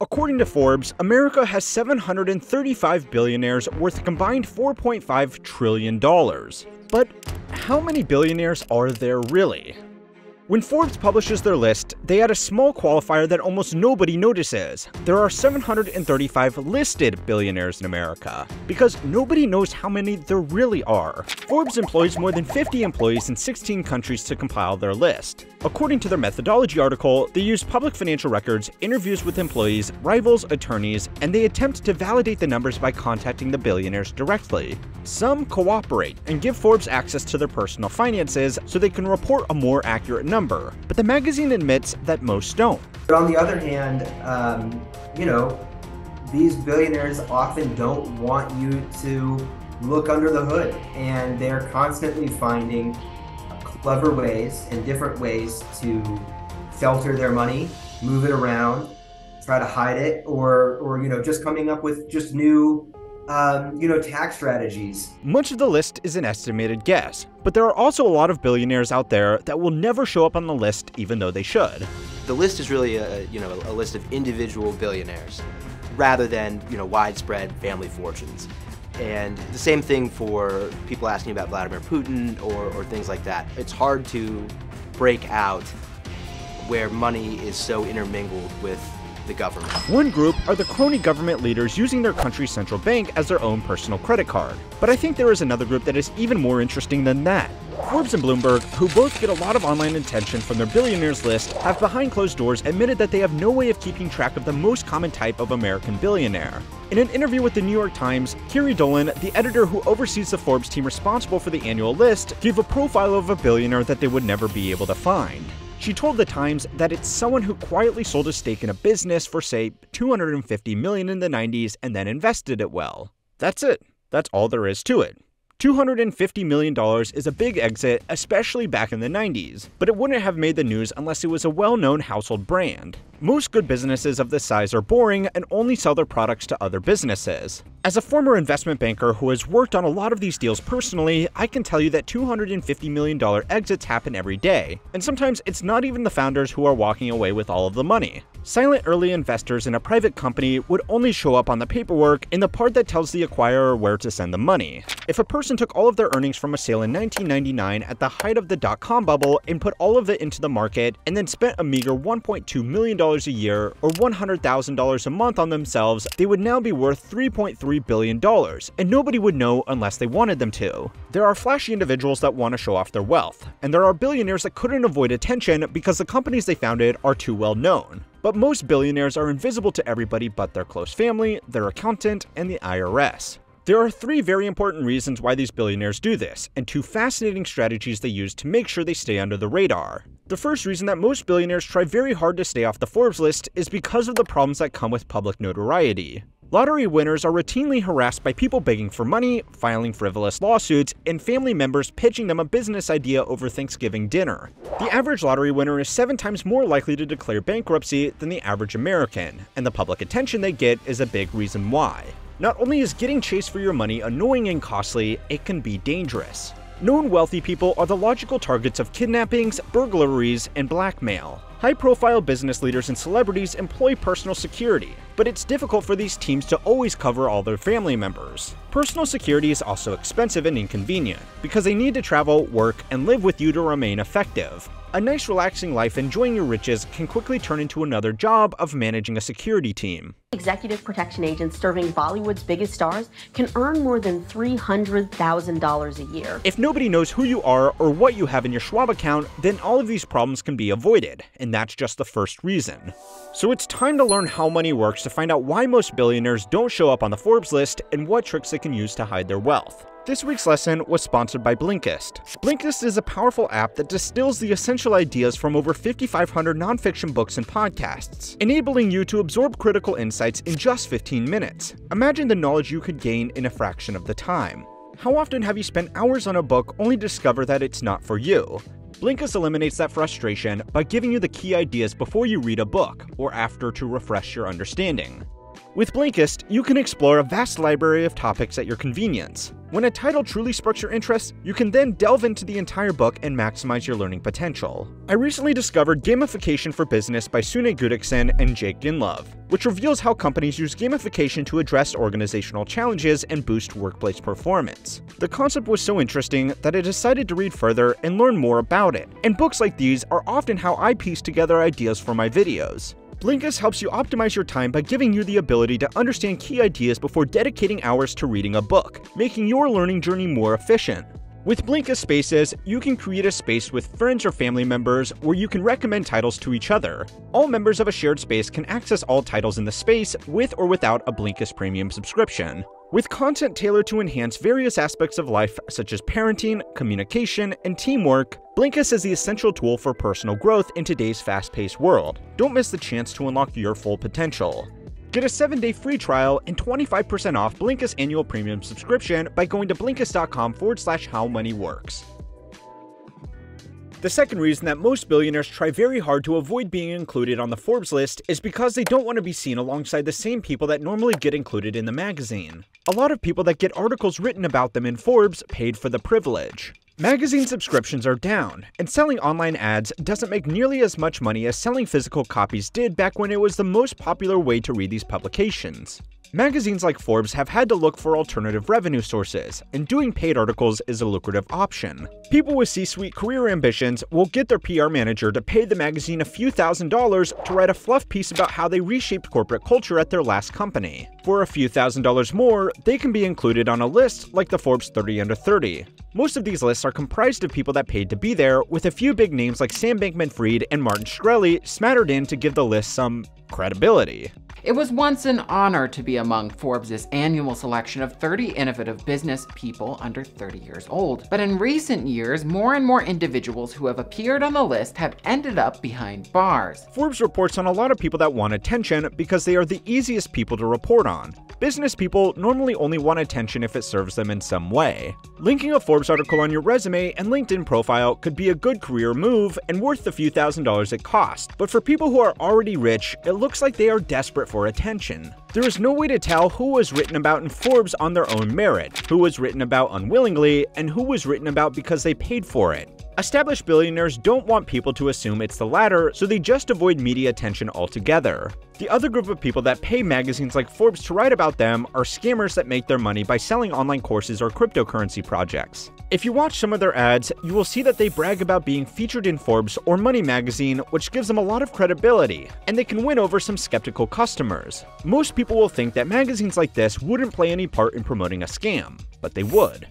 According to Forbes, America has 735 billionaires worth a combined $4.5 trillion. But how many billionaires are there really? When Forbes publishes their list, they add a small qualifier that almost nobody notices. There are 735 listed billionaires in America, because nobody knows how many there really are. Forbes employs more than 50 employees in 16 countries to compile their list. According to their methodology article, they use public financial records, interviews with employees, rivals, attorneys, and they attempt to validate the numbers by contacting the billionaires directly. Some cooperate and give Forbes access to their personal finances so they can report a more accurate number number, but the magazine admits that most don't. But on the other hand, um, you know, these billionaires often don't want you to look under the hood, and they're constantly finding clever ways and different ways to shelter their money, move it around, try to hide it, or or you know, just coming up with just new um, you know, tax strategies. Much of the list is an estimated guess, but there are also a lot of billionaires out there that will never show up on the list even though they should. The list is really a, you know, a list of individual billionaires rather than, you know, widespread family fortunes. And the same thing for people asking about Vladimir Putin or, or things like that. It's hard to break out where money is so intermingled with the government. One group are the crony government leaders using their country's central bank as their own personal credit card. But I think there is another group that is even more interesting than that. Forbes and Bloomberg, who both get a lot of online attention from their billionaires list, have behind closed doors admitted that they have no way of keeping track of the most common type of American billionaire. In an interview with the New York Times, Kerry Dolan, the editor who oversees the Forbes team responsible for the annual list, gave a profile of a billionaire that they would never be able to find. She told The Times that it's someone who quietly sold a stake in a business for, say, 250 million in the 90s and then invested it well. That's it. That's all there is to it. $250 million is a big exit, especially back in the 90s, but it wouldn't have made the news unless it was a well known household brand. Most good businesses of this size are boring and only sell their products to other businesses. As a former investment banker who has worked on a lot of these deals personally, I can tell you that $250 million exits happen every day, and sometimes it's not even the founders who are walking away with all of the money. Silent early investors in a private company would only show up on the paperwork in the part that tells the acquirer where to send the money. If a person took all of their earnings from a sale in 1999 at the height of the dot-com bubble and put all of it into the market and then spent a meager $1.2 million a year or $100,000 a month on themselves, they would now be worth $3.3 billion, and nobody would know unless they wanted them to. There are flashy individuals that want to show off their wealth, and there are billionaires that couldn't avoid attention because the companies they founded are too well known. But most billionaires are invisible to everybody but their close family, their accountant, and the IRS. There are three very important reasons why these billionaires do this, and two fascinating strategies they use to make sure they stay under the radar. The first reason that most billionaires try very hard to stay off the Forbes list is because of the problems that come with public notoriety. Lottery winners are routinely harassed by people begging for money, filing frivolous lawsuits, and family members pitching them a business idea over Thanksgiving dinner. The average lottery winner is seven times more likely to declare bankruptcy than the average American, and the public attention they get is a big reason why. Not only is getting chased for your money annoying and costly, it can be dangerous. Known wealthy people are the logical targets of kidnappings, burglaries, and blackmail. High profile business leaders and celebrities employ personal security, but it's difficult for these teams to always cover all their family members. Personal security is also expensive and inconvenient, because they need to travel, work, and live with you to remain effective. A nice relaxing life enjoying your riches can quickly turn into another job of managing a security team. Executive protection agents serving Bollywood's biggest stars can earn more than $300,000 a year. If nobody knows who you are or what you have in your Schwab account, then all of these problems can be avoided, and that's just the first reason. So it's time to learn how money works to find out why most billionaires don't show up on the Forbes list and what tricks they can use to hide their wealth. This week's lesson was sponsored by Blinkist. Blinkist is a powerful app that distills the essential ideas from over 5,500 nonfiction books and podcasts, enabling you to absorb critical insights in just 15 minutes. Imagine the knowledge you could gain in a fraction of the time. How often have you spent hours on a book only to discover that it's not for you? Blinkist eliminates that frustration by giving you the key ideas before you read a book, or after to refresh your understanding. With Blinkist, you can explore a vast library of topics at your convenience. When a title truly sparks your interest, you can then delve into the entire book and maximize your learning potential. I recently discovered Gamification for Business by Sune Gudiksen and Jake Ginlove, which reveals how companies use gamification to address organizational challenges and boost workplace performance. The concept was so interesting that I decided to read further and learn more about it, and books like these are often how I piece together ideas for my videos. Blinkist helps you optimize your time by giving you the ability to understand key ideas before dedicating hours to reading a book, making your learning journey more efficient. With Blinkist Spaces, you can create a space with friends or family members where you can recommend titles to each other. All members of a shared space can access all titles in the space with or without a Blinkist Premium subscription. With content tailored to enhance various aspects of life such as parenting, communication, and teamwork, Blinkist is the essential tool for personal growth in today's fast-paced world. Don't miss the chance to unlock your full potential. Get a 7-day free trial and 25% off Blinkist annual premium subscription by going to blinkist.com forward slash how money works. The second reason that most billionaires try very hard to avoid being included on the Forbes list is because they don't want to be seen alongside the same people that normally get included in the magazine. A lot of people that get articles written about them in Forbes paid for the privilege. Magazine subscriptions are down, and selling online ads doesn't make nearly as much money as selling physical copies did back when it was the most popular way to read these publications. Magazines like Forbes have had to look for alternative revenue sources, and doing paid articles is a lucrative option. People with C-suite career ambitions will get their PR manager to pay the magazine a few thousand dollars to write a fluff piece about how they reshaped corporate culture at their last company. For a few thousand dollars more, they can be included on a list like the Forbes 30 Under 30. Most of these lists are comprised of people that paid to be there, with a few big names like Sam Bankman-Fried and Martin Shkreli smattered in to give the list some credibility. It was once an honor to be among Forbes' annual selection of 30 innovative business people under 30 years old. But in recent years, more and more individuals who have appeared on the list have ended up behind bars. Forbes reports on a lot of people that want attention because they are the easiest people to report on. Business people normally only want attention if it serves them in some way. Linking a Forbes article on your resume and LinkedIn profile could be a good career move and worth the few thousand dollars it costs, but for people who are already rich, it looks like they are desperate for attention. There is no way to tell who was written about in Forbes on their own merit, who was written about unwillingly, and who was written about because they paid for it. Established billionaires don't want people to assume it's the latter, so they just avoid media attention altogether. The other group of people that pay magazines like Forbes to write about them are scammers that make their money by selling online courses or cryptocurrency projects. If you watch some of their ads, you will see that they brag about being featured in Forbes or Money magazine, which gives them a lot of credibility, and they can win over some skeptical customers. Most people will think that magazines like this wouldn't play any part in promoting a scam, but they would.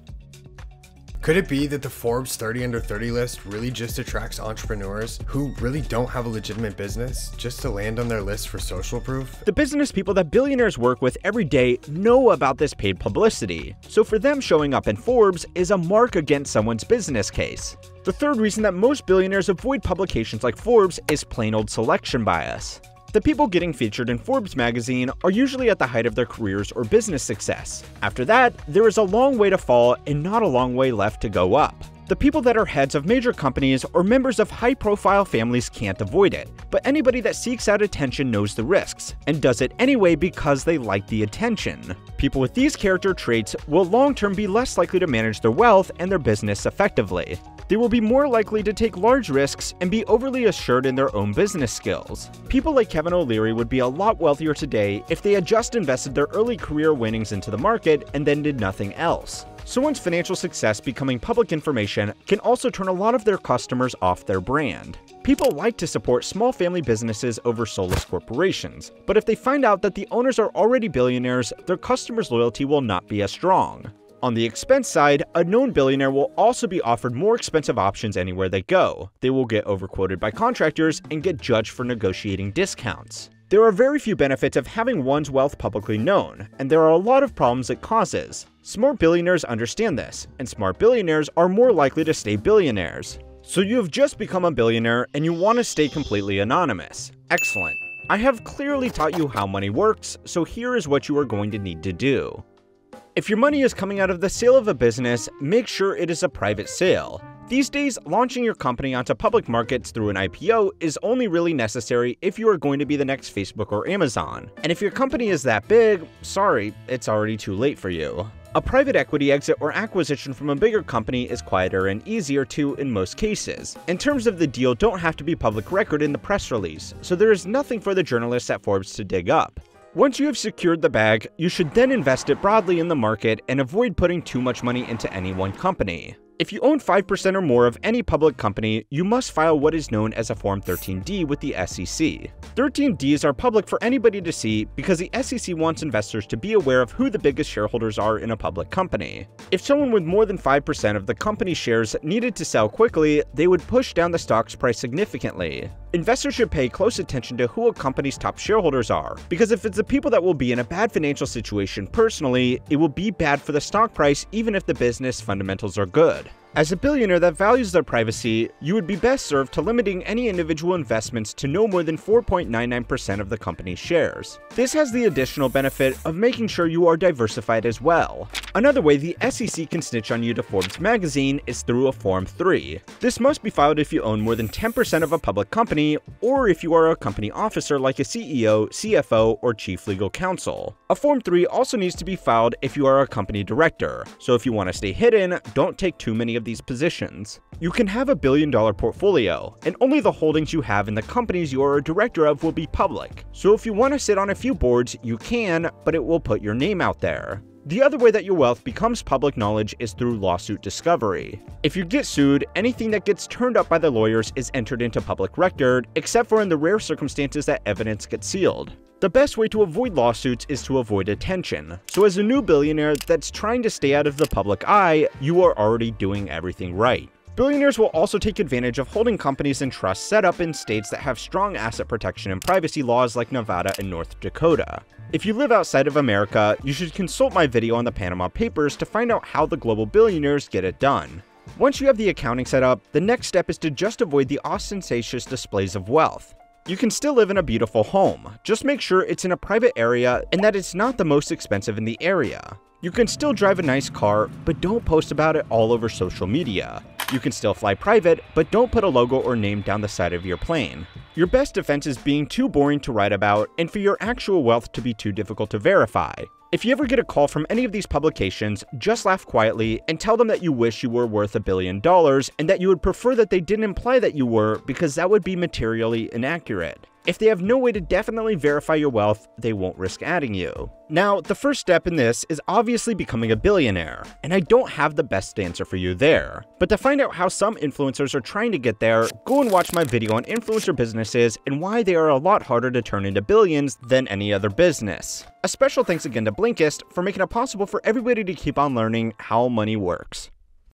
Could it be that the Forbes 30 under 30 list really just attracts entrepreneurs who really don't have a legitimate business just to land on their list for social proof? The business people that billionaires work with every day know about this paid publicity, so for them showing up in Forbes is a mark against someone's business case. The third reason that most billionaires avoid publications like Forbes is plain old selection bias. The people getting featured in Forbes magazine are usually at the height of their careers or business success. After that, there is a long way to fall and not a long way left to go up. The people that are heads of major companies or members of high profile families can't avoid it, but anybody that seeks out attention knows the risks, and does it anyway because they like the attention. People with these character traits will long term be less likely to manage their wealth and their business effectively they will be more likely to take large risks and be overly assured in their own business skills. People like Kevin O'Leary would be a lot wealthier today if they had just invested their early career winnings into the market and then did nothing else. Someone's financial success becoming public information can also turn a lot of their customers off their brand. People like to support small family businesses over soulless corporations, but if they find out that the owners are already billionaires, their customers' loyalty will not be as strong. On the expense side, a known billionaire will also be offered more expensive options anywhere they go. They will get overquoted by contractors and get judged for negotiating discounts. There are very few benefits of having one's wealth publicly known, and there are a lot of problems it causes. Smart billionaires understand this, and smart billionaires are more likely to stay billionaires. So you have just become a billionaire and you want to stay completely anonymous. Excellent. I have clearly taught you how money works, so here is what you are going to need to do. If your money is coming out of the sale of a business, make sure it is a private sale. These days, launching your company onto public markets through an IPO is only really necessary if you are going to be the next Facebook or Amazon. And if your company is that big, sorry, it's already too late for you. A private equity exit or acquisition from a bigger company is quieter and easier to in most cases. In terms of the deal don't have to be public record in the press release, so there is nothing for the journalists at Forbes to dig up. Once you have secured the bag, you should then invest it broadly in the market and avoid putting too much money into any one company. If you own 5% or more of any public company, you must file what is known as a Form 13D with the SEC. 13Ds are public for anybody to see because the SEC wants investors to be aware of who the biggest shareholders are in a public company. If someone with more than 5% of the company's shares needed to sell quickly, they would push down the stock's price significantly. Investors should pay close attention to who a company's top shareholders are, because if it's the people that will be in a bad financial situation personally, it will be bad for the stock price even if the business fundamentals are good. As a billionaire that values their privacy, you would be best served to limiting any individual investments to no more than 4.99% of the company's shares. This has the additional benefit of making sure you are diversified as well. Another way the SEC can snitch on you to Forbes magazine is through a Form 3. This must be filed if you own more than 10% of a public company, or if you are a company officer like a CEO, CFO, or chief legal counsel. A Form 3 also needs to be filed if you are a company director, so if you want to stay hidden, don't take too many of these positions. You can have a billion dollar portfolio, and only the holdings you have in the companies you are a director of will be public. So if you want to sit on a few boards, you can, but it will put your name out there. The other way that your wealth becomes public knowledge is through lawsuit discovery. If you get sued, anything that gets turned up by the lawyers is entered into public record, except for in the rare circumstances that evidence gets sealed. The best way to avoid lawsuits is to avoid attention. So as a new billionaire that's trying to stay out of the public eye, you are already doing everything right. Billionaires will also take advantage of holding companies and trusts set up in states that have strong asset protection and privacy laws like Nevada and North Dakota. If you live outside of America, you should consult my video on the Panama Papers to find out how the global billionaires get it done. Once you have the accounting set up, the next step is to just avoid the ostentatious displays of wealth. You can still live in a beautiful home, just make sure it's in a private area and that it's not the most expensive in the area. You can still drive a nice car, but don't post about it all over social media. You can still fly private, but don't put a logo or name down the side of your plane. Your best defense is being too boring to write about and for your actual wealth to be too difficult to verify. If you ever get a call from any of these publications, just laugh quietly and tell them that you wish you were worth a billion dollars and that you would prefer that they didn't imply that you were because that would be materially inaccurate. If they have no way to definitely verify your wealth, they won't risk adding you. Now, the first step in this is obviously becoming a billionaire, and I don't have the best answer for you there. But to find out how some influencers are trying to get there, go and watch my video on influencer businesses and why they are a lot harder to turn into billions than any other business. A special thanks again to Blinkist for making it possible for everybody to keep on learning how money works.